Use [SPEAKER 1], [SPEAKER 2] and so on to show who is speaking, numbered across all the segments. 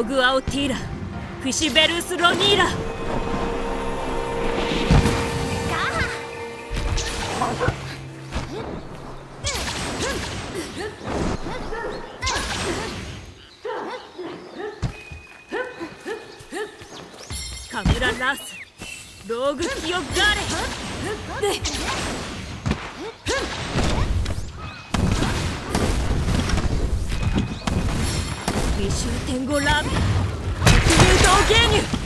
[SPEAKER 1] ログアオティーラフィシベルス・ロニーラ。かカムラ・ラースローグ・キ・ガーレ。美酒天狗ラーメン流道芸
[SPEAKER 2] 人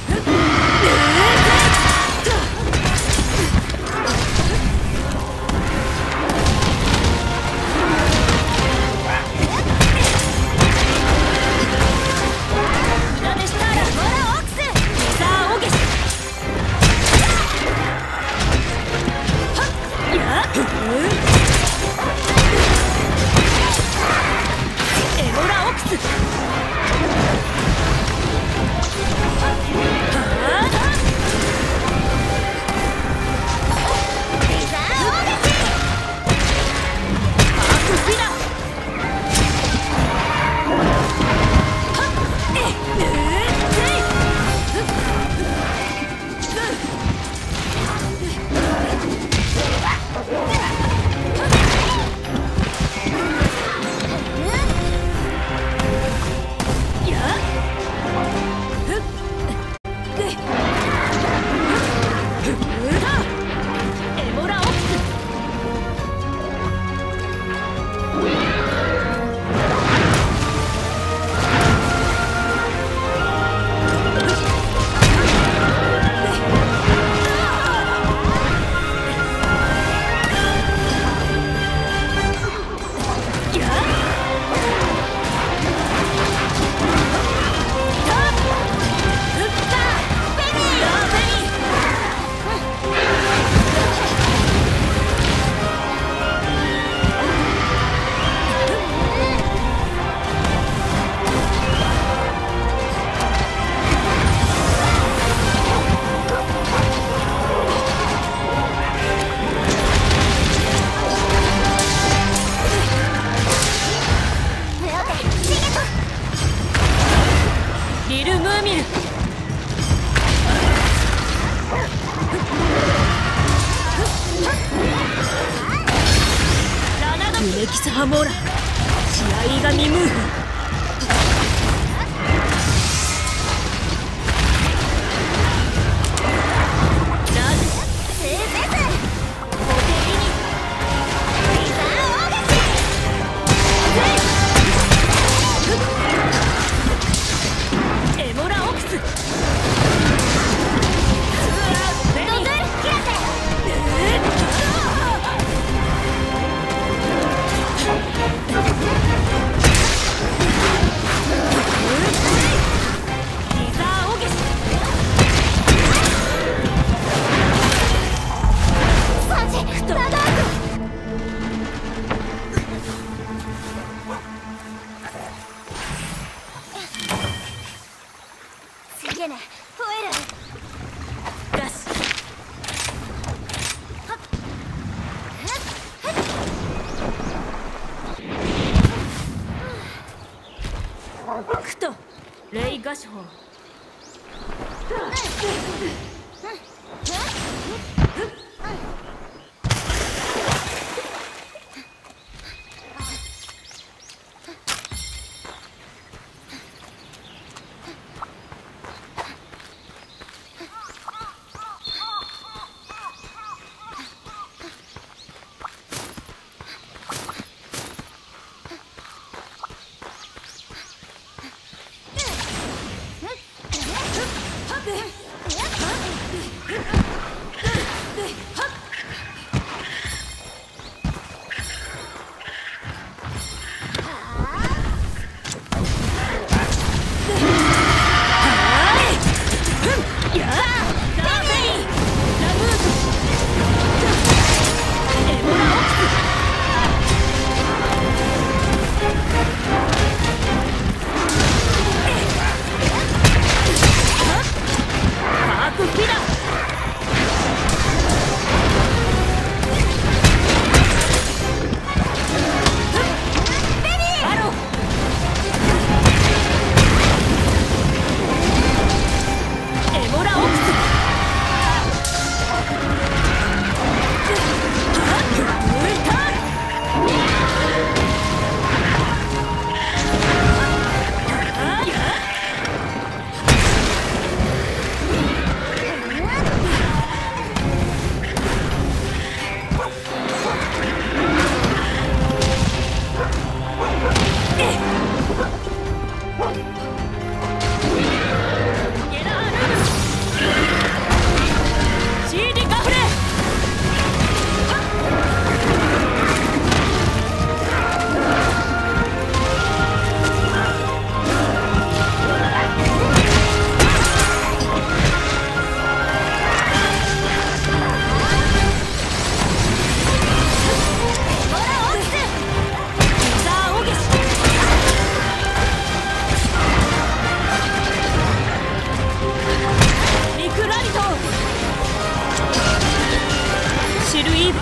[SPEAKER 1] ルイーブ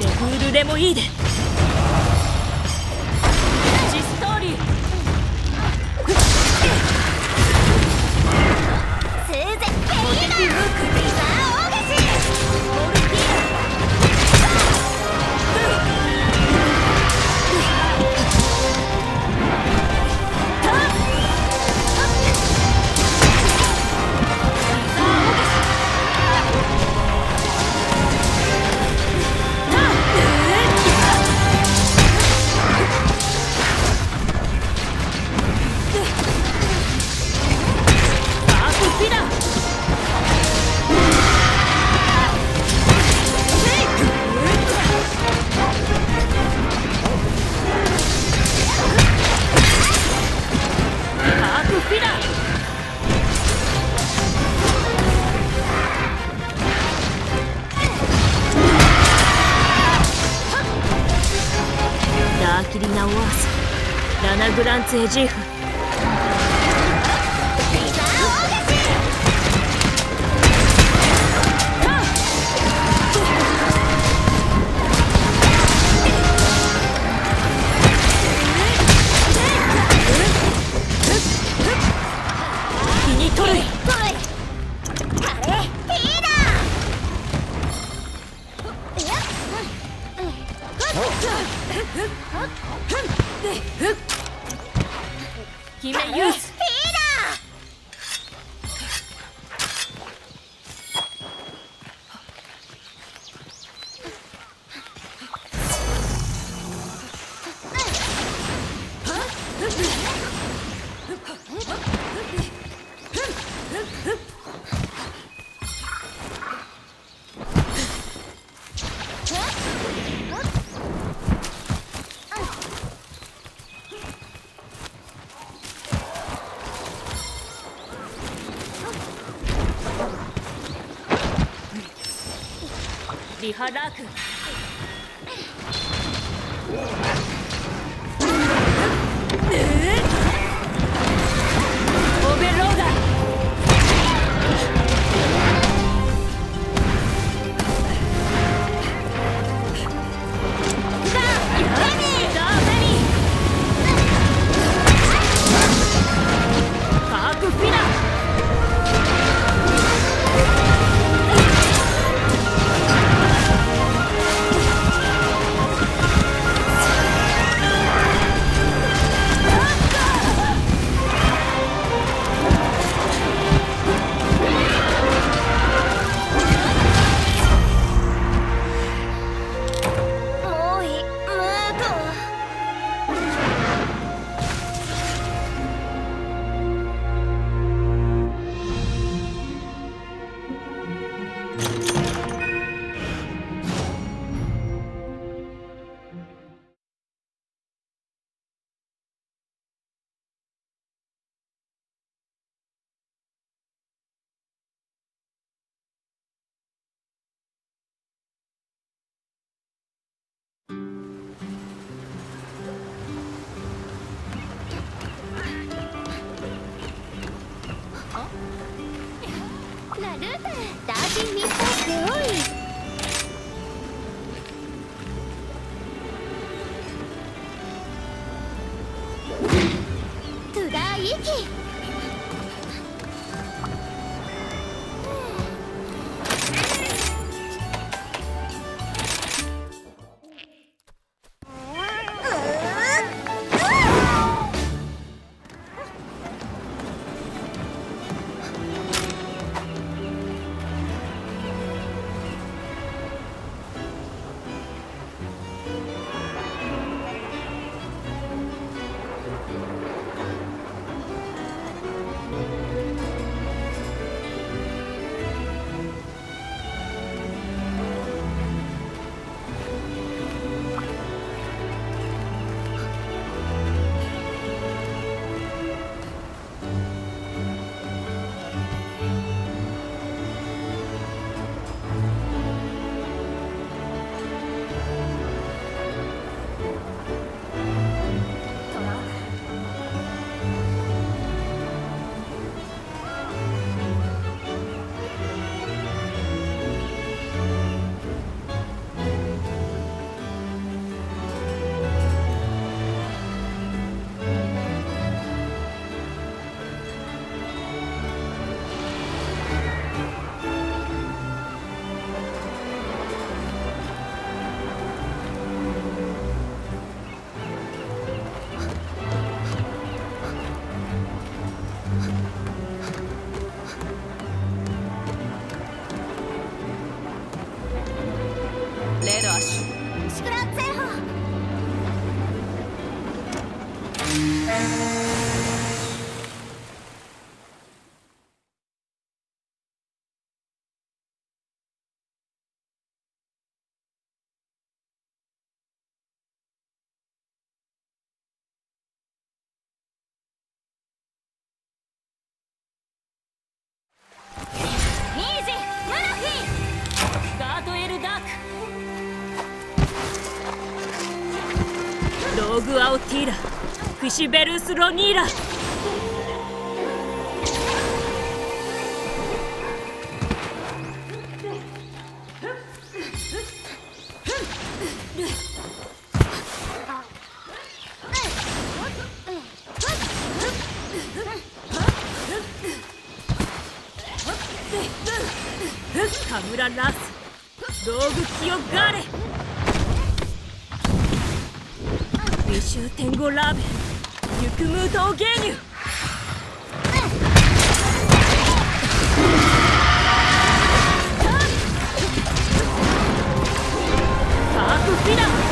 [SPEAKER 2] レ
[SPEAKER 1] フール・レモイーデジストーリー・
[SPEAKER 2] ペ
[SPEAKER 1] イグランツ・エジーフ。
[SPEAKER 2] リ
[SPEAKER 1] ハルー
[SPEAKER 2] タダーティーミス。ター強いトゥダーイキ
[SPEAKER 1] 道具アオティーラィシベルス・ロニーラ。カムラ・ラス。道具キヨ・ガレゆくムート芸、ークフィナー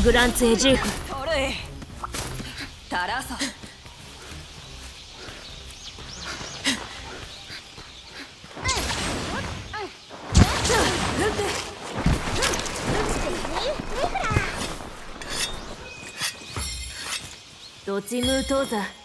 [SPEAKER 1] グランツエジーク
[SPEAKER 3] どっ
[SPEAKER 1] ち向とう。ざ。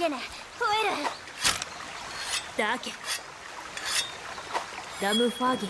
[SPEAKER 1] ゲ吠
[SPEAKER 2] える。だけ。ダ
[SPEAKER 1] ムファーギ